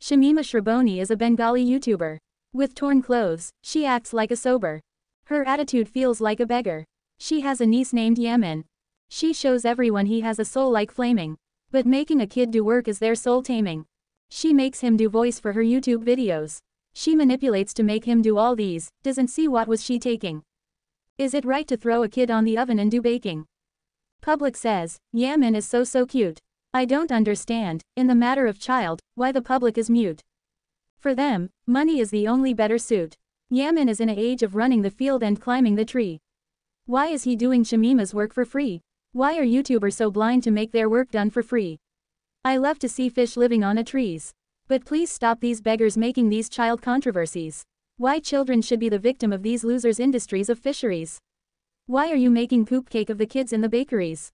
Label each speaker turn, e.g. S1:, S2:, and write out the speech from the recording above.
S1: Shamima Shraboni is a Bengali YouTuber. With torn clothes, she acts like a sober. Her attitude feels like a beggar. She has a niece named Yamin. She shows everyone he has a soul like flaming. But making a kid do work is their soul taming. She makes him do voice for her YouTube videos. She manipulates to make him do all these, doesn't see what was she taking. Is it right to throw a kid on the oven and do baking? Public says, Yamin is so so cute. I don't understand, in the matter of child, why the public is mute. For them, money is the only better suit. Yamin is in a age of running the field and climbing the tree. Why is he doing Shamima's work for free? Why are YouTubers so blind to make their work done for free? I love to see fish living on a trees. But please stop these beggars making these child controversies. Why children should be the victim of these losers industries of fisheries. Why are you making poop cake of the kids in the bakeries?